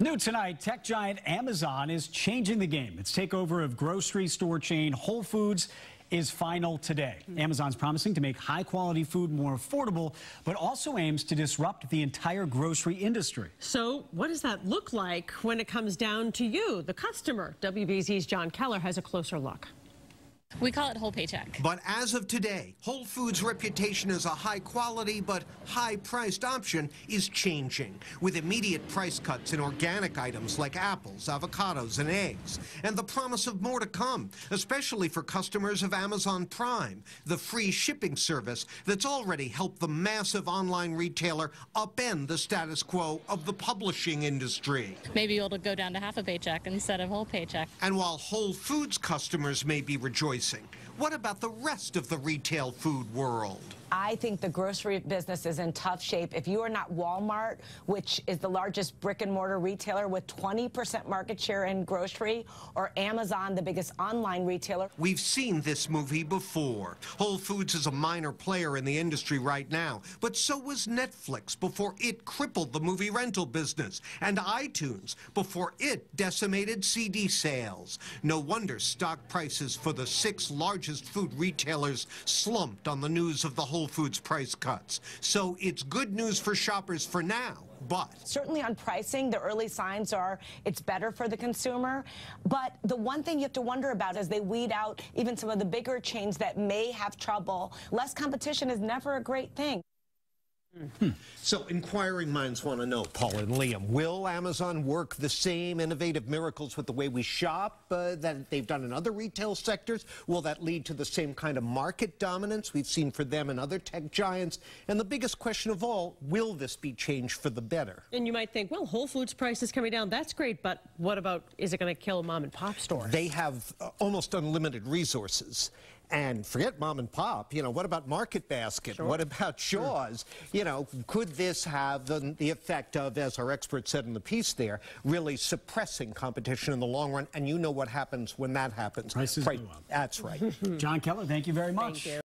New tonight, tech giant Amazon is changing the game. Its takeover of grocery store chain Whole Foods is final today. Hmm. Amazon's promising to make high quality food more affordable, but also aims to disrupt the entire grocery industry. So, what does that look like when it comes down to you, the customer? WBZ's Jon Keller has a closer look. We call it whole paycheck. But as of today, Whole Foods' reputation as a high quality but high priced option is changing, with immediate price cuts in organic items like apples, avocados, and eggs, and the promise of more to come, especially for customers of Amazon Prime, the free shipping service that's already helped the massive online retailer upend the status quo of the publishing industry. Maybe it'll go down to half a paycheck instead of whole paycheck. And while Whole Foods customers may be rejoicing, what about the rest of the retail food world? I think the grocery business is in tough shape. If you are not Walmart, which is the largest brick and mortar retailer with 20% market share in grocery, or Amazon, the biggest online retailer. We've seen this movie before. Whole Foods is a minor player in the industry right now, but so was Netflix before it crippled the movie rental business, and iTunes before it decimated CD sales. No wonder stock prices for the six largest food retailers slumped on the news of the Whole Foods price cuts. So it's good news for shoppers for now, but Certainly on pricing, the early signs are it's better for the consumer. But the one thing you have to wonder about is they weed out even some of the bigger chains that may have trouble, less competition is never a great thing. So inquiring minds want to know, Paul and Liam, will Amazon work the same innovative miracles with the way we shop uh, that they've done in other retail sectors? Will that lead to the same kind of market dominance we've seen for them and other tech giants? And the biggest question of all, will this be changed for the better? And you might think, well, Whole Foods prices coming down, that's great, but what about, is it going to kill mom and pop stores? They have uh, almost unlimited resources. And forget mom and pop, you know, what about Market Basket? What about Shaw's? You know, could this have the, the effect of, as our expert said in the piece there, really suppressing competition in the long run? And you know what happens when that happens. Prices Right, go up. That's right. Jon Keller, thank you very much. Thank you.